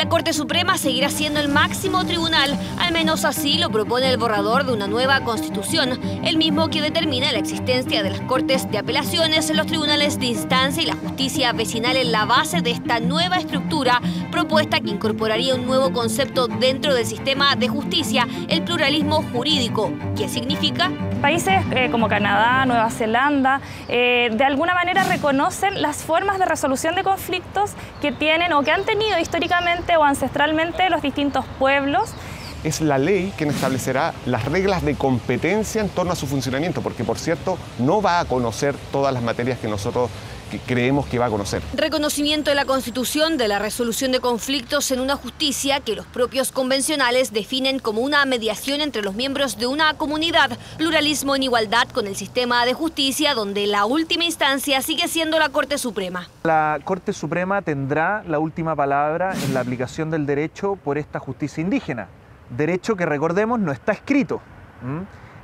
La Corte Suprema seguirá siendo el máximo tribunal, al menos así lo propone el borrador de una nueva constitución, el mismo que determina la existencia de las Cortes de Apelaciones, los tribunales de instancia y la justicia vecinal en la base de esta nueva estructura, propuesta que incorporaría un nuevo concepto dentro del sistema de justicia, el pluralismo jurídico. ¿Qué significa? Países eh, como Canadá, Nueva Zelanda, eh, de alguna manera reconocen las formas de resolución de conflictos que tienen o que han tenido históricamente o ancestralmente los distintos pueblos. Es la ley quien establecerá las reglas de competencia en torno a su funcionamiento, porque por cierto no va a conocer todas las materias que nosotros creemos que va a conocer. Reconocimiento de la Constitución de la resolución de conflictos en una justicia que los propios convencionales definen como una mediación entre los miembros de una comunidad, pluralismo en igualdad con el sistema de justicia donde la última instancia sigue siendo la Corte Suprema. La Corte Suprema tendrá la última palabra en la aplicación del derecho por esta justicia indígena derecho que recordemos no está escrito.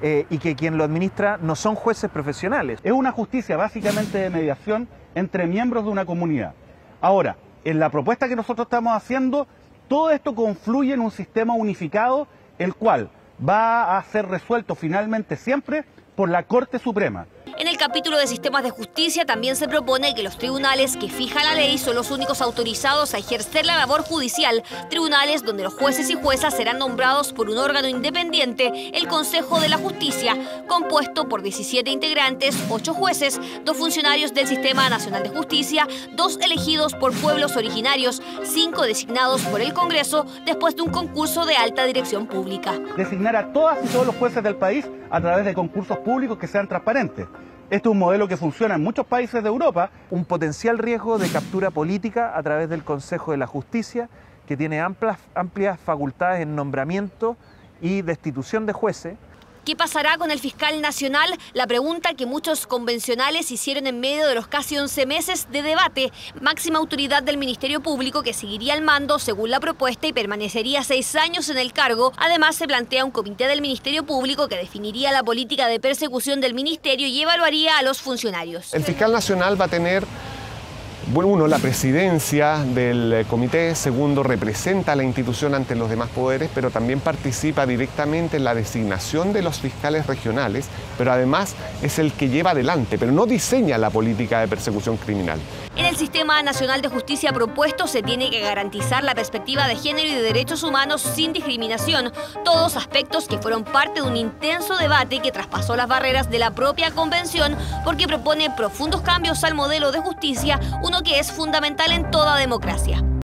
Eh, y que quien lo administra no son jueces profesionales. Es una justicia básicamente de mediación entre miembros de una comunidad. Ahora, en la propuesta que nosotros estamos haciendo, todo esto confluye en un sistema unificado, el cual va a ser resuelto finalmente siempre por la Corte Suprema. Capítulo de sistemas de justicia también se propone que los tribunales que fijan la ley son los únicos autorizados a ejercer la labor judicial, tribunales donde los jueces y juezas serán nombrados por un órgano independiente, el Consejo de la Justicia, compuesto por 17 integrantes, 8 jueces, 2 funcionarios del Sistema Nacional de Justicia, 2 elegidos por pueblos originarios, 5 designados por el Congreso después de un concurso de alta dirección pública. Designar a todas y todos los jueces del país a través de concursos públicos que sean transparentes. Este es un modelo que funciona en muchos países de Europa. Un potencial riesgo de captura política a través del Consejo de la Justicia, que tiene amplias, facultades en nombramiento y destitución de jueces, ¿Qué pasará con el fiscal nacional? La pregunta que muchos convencionales hicieron en medio de los casi 11 meses de debate. Máxima autoridad del Ministerio Público que seguiría al mando según la propuesta y permanecería seis años en el cargo. Además, se plantea un comité del Ministerio Público que definiría la política de persecución del Ministerio y evaluaría a los funcionarios. El fiscal nacional va a tener bueno, uno, la presidencia del eh, comité, segundo, representa a la institución ante los demás poderes, pero también participa directamente en la designación de los fiscales regionales, pero además es el que lleva adelante, pero no diseña la política de persecución criminal. En el Sistema Nacional de Justicia propuesto se tiene que garantizar la perspectiva de género y de derechos humanos sin discriminación, todos aspectos que fueron parte de un intenso debate que traspasó las barreras de la propia convención porque propone profundos cambios al modelo de justicia, uno que es fundamental en toda democracia.